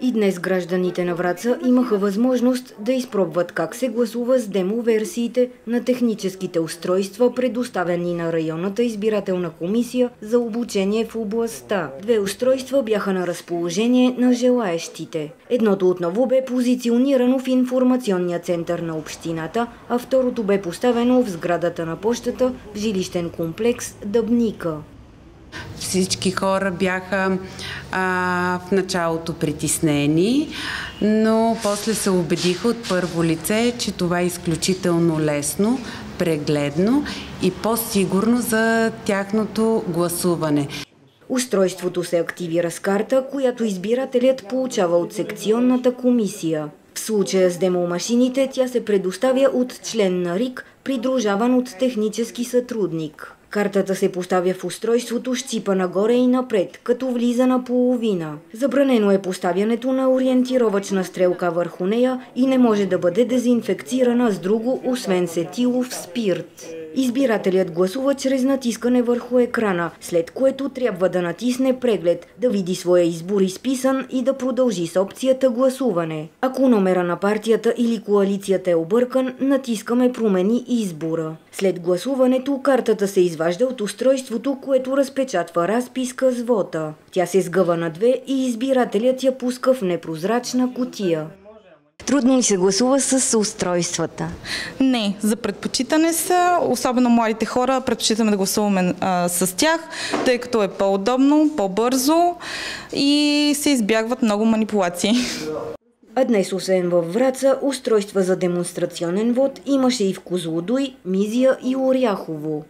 И днес гражданите на Враца имаха възможност да изпробват как се гласува с демо-версиите на техническите устройства, предоставени на районната избирателна комисия за обучение в областта. Две устройства бяха на разположение на желаещите. Едното отново бе позиционирано в информационния център на общината, а второто бе поставено в сградата на почтата в жилищен комплекс Дъбника. Всички хора бяха а, в началото притеснени, но после се убедиха от първо лице, че това е изключително лесно, прегледно и по-сигурно за тяхното гласуване. Устройството се активира с карта, която избирателят получава от секционната комисия. В случая с демомашините тя се предоставя от член на РИК, придружаван от технически сътрудник. Картата се поставя в устройството с чипа нагоре и напред, като влиза на половина. Забранено е поставянето на ориентировачна стрелка върху нея и не може да бъде дезинфекцирана с друго, освен сетилов спирт. Избирателят гласува чрез натискане върху екрана, след което трябва да натисне преглед, да види своя избор изписан и да продължи с опцията гласуване. Ако номера на партията или коалицията е объркан, натискаме промени избора. След гласуването картата се изважда от устройството, което разпечатва разписка с вота. Тя се сгъва на две и избирателят я пуска в непрозрачна котия. Трудно ли се гласува с устройствата? Не, за предпочитане са, особено младите хора, предпочитаме да гласуваме а, с тях, тъй като е по-удобно, по-бързо и се избягват много манипулации. А днес, освен във Враца, устройства за демонстрационен вод имаше и в Козлодуй, Мизия и Оряхово.